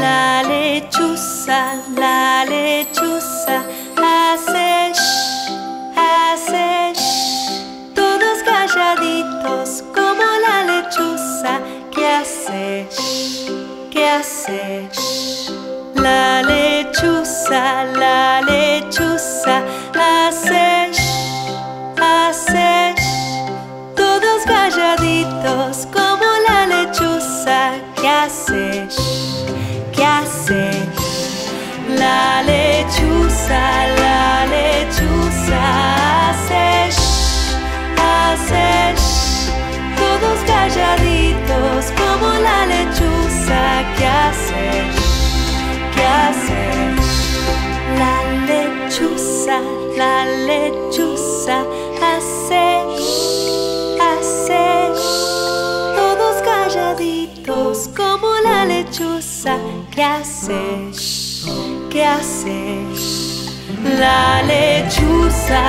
la lechuza, la lechuza hace shh, hace shh. Todos calladitos como la lechuza que hace shh, que hace shh. La lechuza, la lechuza hace shh, hace. Todos calladitos como la lechuza que hace shh, La lechuza, la lechuza hace shh, hace shh. Todos calladitos como la lechuza que hace shh, que hace. La lechuza, la lechuza hace como la lechuza. Que hace shh, que hace shh. La lechuza,